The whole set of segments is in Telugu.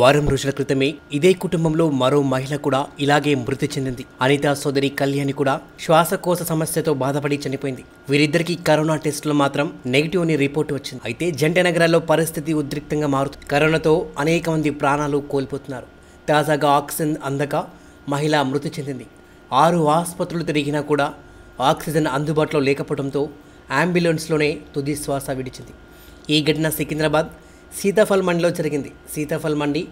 వారం రోజుల క్రితమే ఇదే కుటుంబంలో మరో మహిళ కూడా ఇలాగే మృతి చెందింది. అనిత సోదరి కళ్యాణి కూడా శ్వాసకోశ సమస్యతో బాధపడి చనిపోయింది. వీరిద్దరికి కరోనా టెస్టులు మాత్రం నెగిటివ్ అని రిపోర్ట్ వచ్చింది. అయితే జంట నగరాల్లో పరిస్థితి ఉద్రిక్తంగా మారుతుంది కరోనాతో అనేక మంది ప్రాణాలు కోల్పోతున్నారు. తాజాగా ఆక్సిజన్ అందక మహిళ మృతి చెందింది. ఆరు ఆసుపత్రులు తిరిగినా కూడా ఆక్సిజన్ అందుబాటులో లేకపోవడంతో అంబులెన్స్లోనే తుది శ్వాస విడిచింది. ఈ ఘటన సికింద్రాబాద్ సీతాఫల్ మండిలో జరిగింది. సీతాఫల్ మండి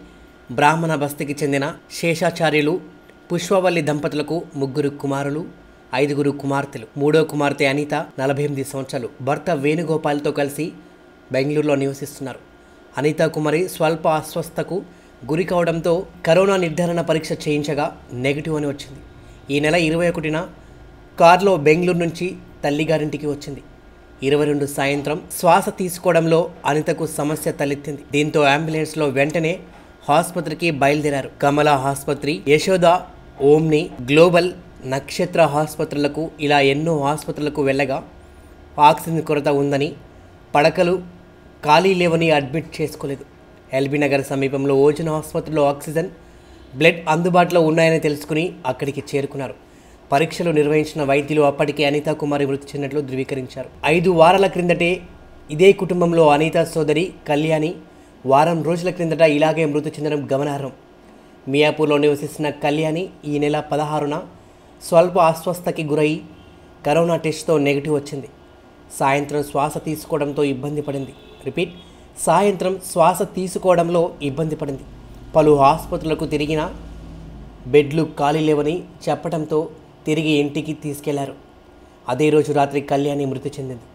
బ్రాహ్మణ బస్తికి చెందిన శేషాచార్యులు పుష్పవల్లి దంపతులకు ముగ్గురు కుమారులు ఐదుగురు కుమార్తెలు మూడో కుమార్తె అనిత నలభై ఎనిమిది సంవత్సరాలు. భర్త వేణుగోపాల్తో కలిసి బెంగళూరులో నివసిస్తున్నారు. అనితా కుమారి స్వల్ప అస్వస్థకు గురి కావడంతో కరోనా నిర్ధారణ పరీక్ష చేయించగా నెగిటివ్ అని వచ్చింది. ఈ నెల ఇరవై ఒకటిన కారులో బెంగళూరు నుంచి తల్లిగారింటికి వచ్చింది. ఇరవై రెండు సాయంత్రం శ్వాస తీసుకోవడంలో అనితకు సమస్య తలెత్తింది. దీంతో అంబులెన్స్లో వెంటనే ఆసుపత్రికి బయలుదేరారు. కమల ఆసుపత్రి యశోద ఓమ్ని గ్లోబల్ నక్షత్ర ఆసుపత్రులకు ఇలా ఎన్నో ఆసుపత్రులకు వెళ్ళగా ఆక్సిజన్ కొరత ఉందని పడకలు ఖాళీ లేవని అడ్మిట్ చేసుకోలేదు. ఎల్బీ నగర్ సమీపంలో ఓజన్ ఆసుపత్రిలో ఆక్సిజన్ బ్లడ్ అందుబాటులో ఉన్నాయని తెలుసుకుని అక్కడికి చేరుకున్నారు. పరీక్షలు నిర్వహించిన వైద్యులు అప్పటికే అనితా కుమారి మృతి చెందినట్లు ధృవీకరించారు. ఐదు వారాల క్రిందటే ఇదే కుటుంబంలో అనితా సోదరి కళ్యాణి వారం రోజుల క్రిందట ఇలాగే మృతి చెందడం గమనార్హం. మియాపూర్లో నివసిస్తున్న కళ్యాణి ఈ నెల పదహారున స్వల్ప అస్వస్థకి గురై కరోనా టెస్ట్తో నెగిటివ్ వచ్చింది. సాయంత్రం శ్వాస తీసుకోవడంతో ఇబ్బంది పడింది. రిపీట్ సాయంత్రం శ్వాస తీసుకోవడంలో ఇబ్బంది పడింది. పలు ఆసుపత్రులకు తిరిగిన బెడ్లు ఖాళీ లేవని చెప్పడంతో తిరిగి ఇంటికి తీసుకెళ్ళారు. అదే రోజు రాత్రి కళ్యాణి మృతి చెందింది.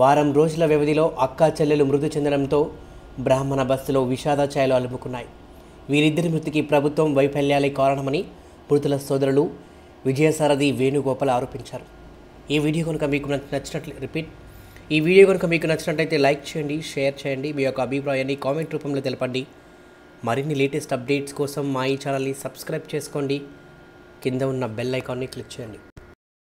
వారం రోజుల వ్యవధిలో అక్కా చెల్లెలు మృతి చెందడంతో బ్రాహ్మణ బస్సులో విషాద ఛాయలు అలుముకున్నాయి. వీరిద్దరి మృతికి ప్రభుత్వం వైఫల్యాలే కారణమని మృతుల సోదరులు విజయసారథి వేణుగోపాల్ ఆరోపించారు. ఈ వీడియో కనుక మీకు నచ్చినట్లు రిపీట్ ఈ వీడియో కనుక మీకు నచ్చినట్లయితే లైక్ చేయండి షేర్ చేయండి మీ యొక్క అభిప్రాయాన్ని కామెంట్ రూపంలో తెలపండి. మరిన్ని లేటెస్ట్ అప్డేట్స్ కోసం మా ఈ ఛానల్ని సబ్స్క్రైబ్ చేసుకోండి. కింద ఉన్న బెల్ ఐకాన్ని క్లిక్ చేయండి.